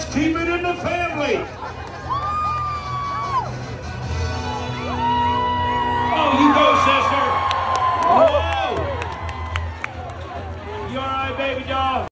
Let's keep it in the family. Oh, you go, sister. Whoa. You all right, baby doll?